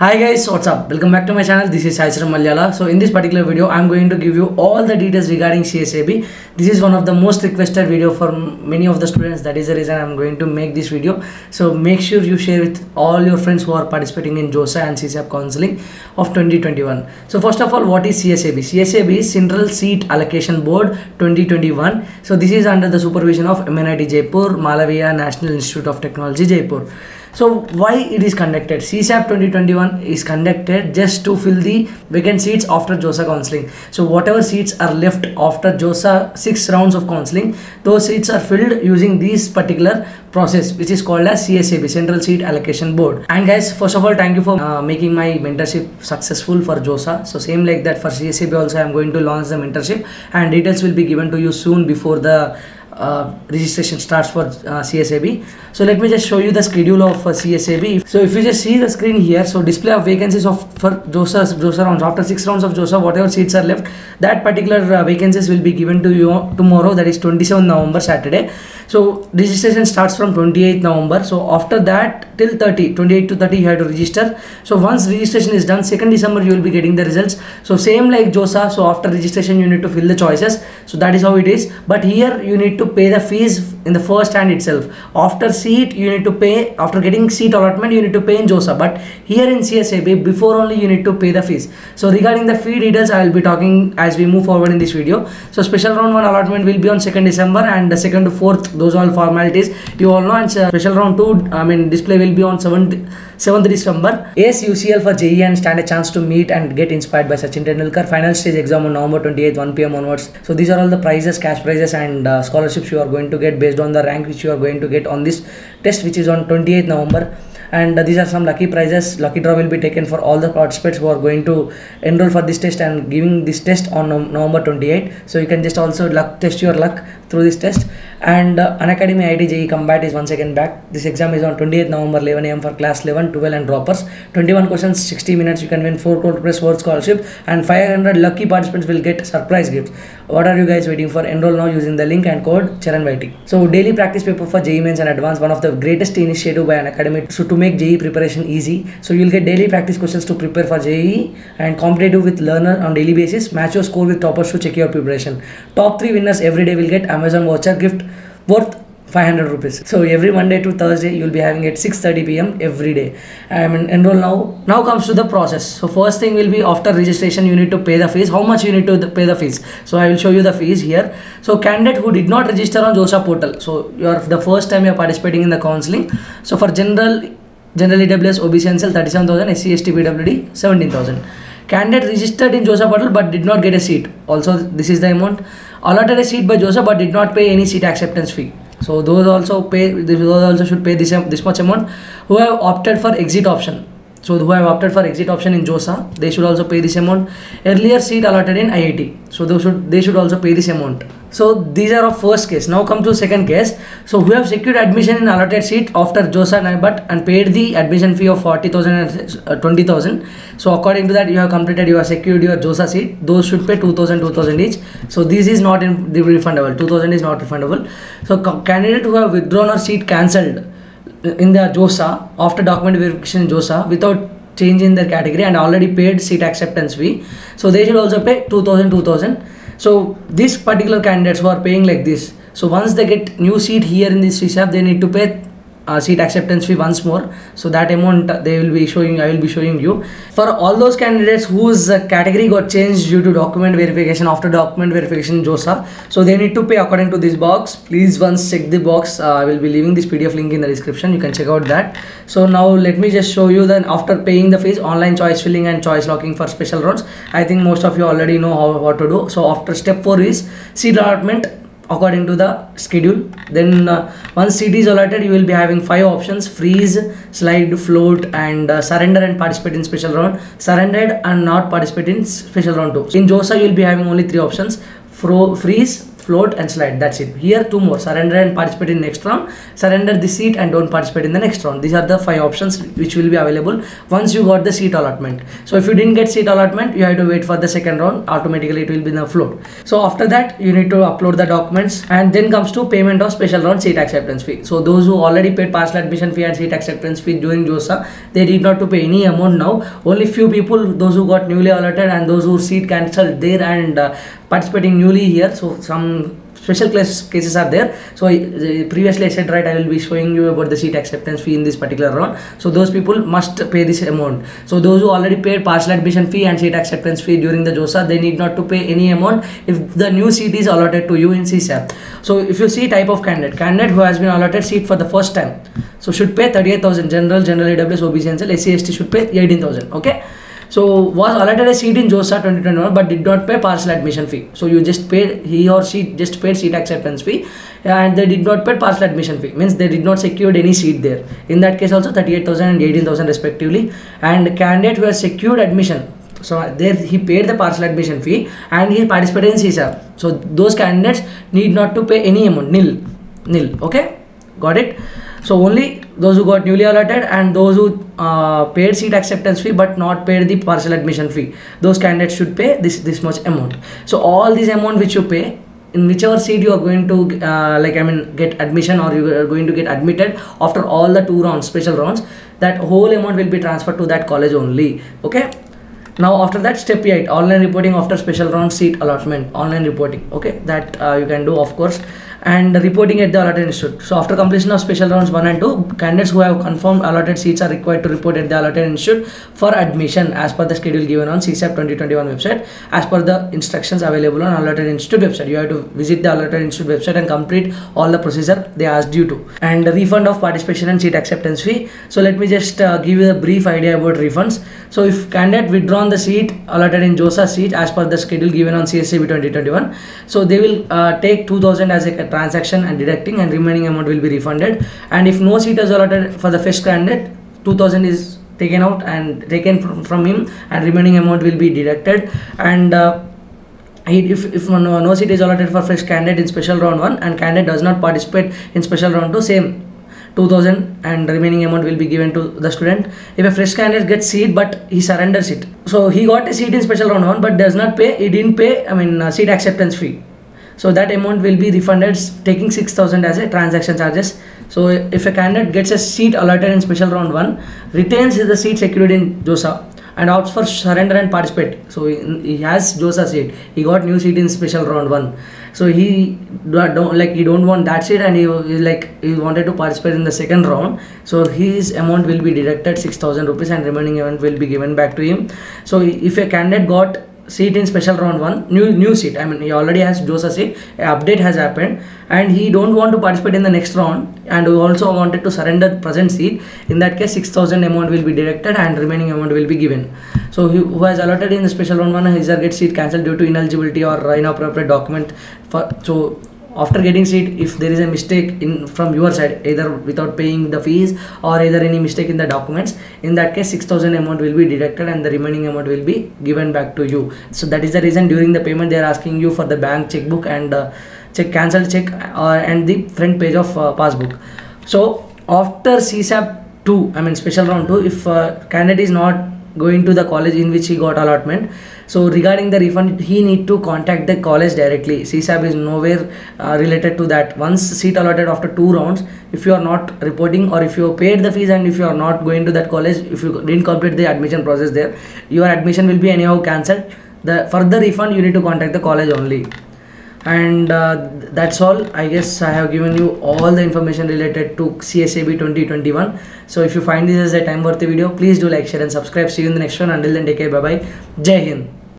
Hi guys, what's up? Welcome back to my channel. This is Sai Charan Malyala. So in this particular video, I'm going to give you all the details regarding CSAB. This is one of the most requested video for many of the students. That is the reason I'm going to make this video. So make sure you share with all your friends who are participating in JoSAA and CSAB counseling of 2021. So first of all, what is CSAB? CSAB is Central Seat Allocation Board 2021. So this is under the supervision of MNIT Jaipur, Malaviya National Institute of Technology Jaipur. So why it is conducted? CSAB 2021 is conducted just to fill the vacant seats after JoSAA counseling. So whatever seats are left after JoSAA six rounds of counseling, those seats are filled using this particular process which is called as CSAB Central Seat Allocation Board. And guys, first of all, thank you for uh, making my mentorship successful for JoSAA. So same like that for CSAB also I am going to launch the mentorship and details will be given to you soon before the uh, registration starts for uh, CSAB. So let me just show you the schedule of uh, CSAB. So if you just see the screen here, so display of vacancies of for JoSAA, JoSAA rounds. After six rounds of JoSAA, whatever seats are left, that particular uh, vacancies will be given to you tomorrow. That is 27 November Saturday. So registration starts from 28th November. So after that till 30, 28 to 30 you have to register. So once registration is done, 2nd December you will be getting the results. So same like JoSAA. So after registration you need to fill the choices. So that is how it is. But here you need to pay the fees in the first hand itself. After seat you need to pay. After getting seat allotment you need to pay in JoSAA. But here in CSAB before only you need to pay the fees. So regarding the fee details I will be talking as we move forward in this video. So special round 1 allotment will be on 2nd December and the 2nd to 4th those all formalities. You all know and uh, special round 2 i mean display will be on 7th 7th december. Yes ucl for jee and stand a chance to meet and get inspired by sachin tendulkar. Final stage exam on november 28th 1 pm onwards. So these are all the prizes cash prizes and uh, scholarships you are going to get based on the rank which you are going to get on this test which is on 28th november. And uh, these are some lucky prizes. Lucky draw will be taken for all the participants who are going to enroll for this test and giving this test on no- november 28 so you can just also luck test your luck through this test and uh, unacademy id JEE combat is once again back. This exam is on 28th november 11 am for class 11 12 and droppers. 21 questions 60 minutes. You can win 4 crore rupees worth scholarship and 500 lucky participants will get surprise gifts. What are you guys waiting for? Enroll now using the link and code charan YT. so daily practice paper for JEE mains and advanced one of the greatest initiative by unacademy. So to make JEE preparation easy so you'll get daily practice questions to prepare for JEE and competitive with learner on daily basis. Match your score with toppers to check your preparation. Top 3 winners every day will get amazon voucher gift worth 500 rupees. So every monday to thursday you'll be having at 6:30 pm every day. I mean enroll now. Now comes to the process. So first thing will be after registration you need to pay the fees. How much you need to pay the fees? So i will show you the fees here. So candidate who did not register on josaa portal. So you are the first time you are participating in the counseling. So for general general ews obc ncl 37000 sc st pwd 17000 candidate registered in josaa portal but did not get a seat. Also this is the amount. Allotted a seat by josaa but did not pay any seat acceptance fee. So those also pay those also should pay this this much amount. Who have opted for exit option? So who have opted for exit option in josa they should also pay this amount. Earlier seat allotted in iit so they should they should also pay this amount so these are of first case. Now come to second case. So who have secured admission in allotted seat after josaa but and paid the admission fee of 40000 and uh, 20000 so according to that you have completed you have secured your josaa seat. Those should pay 2000 2000 each. So this is not in the refundable. 2000 is not refundable. So candidate who have withdrawn or seat cancelled in the josaa after document verification in josaa without change in their category and already paid seat acceptance fee. So they should also pay 2000 2000 so these particular candidates who are paying like this so once they get new seat here in this CSAB they need to pay uh, seat acceptance fee once more. So that amount uh, they will be showing i will be showing you. For all those candidates whose uh, category got changed due to document verification after document verification josaa so they need to pay according to this box. Please once check the box. Uh, i will be leaving this pdf link in the description. You can check out that. So now let me just show you then after paying the fees online choice filling and choice locking for special rounds i think most of you already know how what to do. So after step 4 is seat allotment according to the schedule. Then uh, once cd is allotted you will be having five options freeze slide float and uh, surrender and participate in special round. Surrendered and not participate in special round 2 in josaa you will be having only three options Fro- freeze float and slide. That's it. Here two more. Surrender and participate in next round. Surrender the seat and don't participate in the next round. These are the five options which will be available once you got the seat allotment. So if you didn't get seat allotment you have to wait for the second round. Automatically it will be in the float. So after that you need to upload the documents. And then comes to payment of special round seat acceptance fee. So those who already paid partial admission fee and seat acceptance fee during josaa they need not to pay any amount now. Only few people those who got newly allotted and those who seat cancelled there and uh, participating newly here so some special class cases are there. So previously i said right i will be showing you about the seat acceptance fee in this particular round so those people must pay this amount. So those who already paid partial admission fee and seat acceptance fee during the josaa they need not to pay any amount if the new seat is allotted to you in csab so if you see type of candidate candidate who has been allotted seat for the first time so should pay 38000 general general ews obc and sc st should pay 18000 okay so was allotted a seat in JoSAA 2021 but did not pay partial admission fee. So you just paid he or she just paid seat acceptance fee and they did not pay partial admission fee. Means they did not secured any seat there. In that case also 38,000 and 18,000 respectively. And candidate who has secured admission so there he paid the partial admission fee and he participated in CSAB. So those candidates need not to pay any amount. Nil. Nil. Okay? Got it so only those who got newly allotted and those who uh, paid seat acceptance fee but not paid the partial admission fee. Those candidates should pay this this much amount. So all this amount which you pay in whichever seat you are going to uh, like i mean get admission or you are going to get admitted after all the two rounds special rounds that whole amount will be transferred to that college only. Okay? Now after that step 8 online reporting after special round seat allotment online reporting. Okay? That uh, you can do of course and reporting at the allotted institute. So after completion of special rounds 1 and 2, candidates who have confirmed allotted seats are required to report at the allotted institute for admission as per the schedule given on CSAB 2021 website as per the instructions available on allotted institute website. You have to visit the allotted institute website and complete all the procedure they asked you to. And refund of participation and seat acceptance fee. So let me just uh, give you a brief idea about refunds. So if candidate withdrawn the seat allotted in JoSAA seat as per the schedule given on CSAB 2021, so they will uh, take 2000 as a transaction and deducting and remaining amount will be refunded. And if no seat is allotted for the first candidate 2000 is taken out and taken from, from him and remaining amount will be deducted. And uh, if, if no, no seat is allotted for fresh candidate in special round 1 and candidate does not participate in special round 2 same 2000 and remaining amount will be given to the student. If a fresh candidate gets seat but he surrenders it. So he got a seat in special round 1 but does not pay he didn't pay i mean uh, seat acceptance fee so that amount will be refunded taking 6000 as a transaction charges. So if a candidate gets a seat allotted in special round 1 retains the seat secured in josaa and opts for surrender and participate. So he has josaa seat. He got new seat in special round 1 so he don't like he don't want that seat and he, he like he wanted to participate in the second round. So his amount will be deducted 6000 rupees and remaining amount will be given back to him. So if a candidate got seat in special round one new new seat. I mean he already has josaa seat. Update has happened. And he don't want to participate in the next round. And he also wanted to surrender the present seat. In that case 6000 amount will be deducted and remaining amount will be given. So he, who has allotted in the special round one his get seat cancelled due to ineligibility or inappropriate document for so after getting seat if there is a mistake in from your side either without paying the fees or either any mistake in the documents in that case 6000 amount will be deducted and the remaining amount will be given back to you. So that is the reason during the payment they are asking you for the bank checkbook and uh, check cancelled check uh, and the front page of uh, passbook. So after csab 2 i mean special round 2 if uh, candidate is not going to the college in which he got allotment. So regarding the refund he need to contact the college directly. Csab is nowhere uh, related to that. Once seat allotted after two rounds if you are not reporting or if you have paid the fees and if you are not going to that college if you didn't complete the admission process there your admission will be anyhow cancelled. The further refund you need to contact the college only and uh, that's all. I guess i have given you all the information related to csab 2021 so if you find this as a time worthy video please do like share and subscribe. See you in the next one. Until then take care. Bye bye jai hind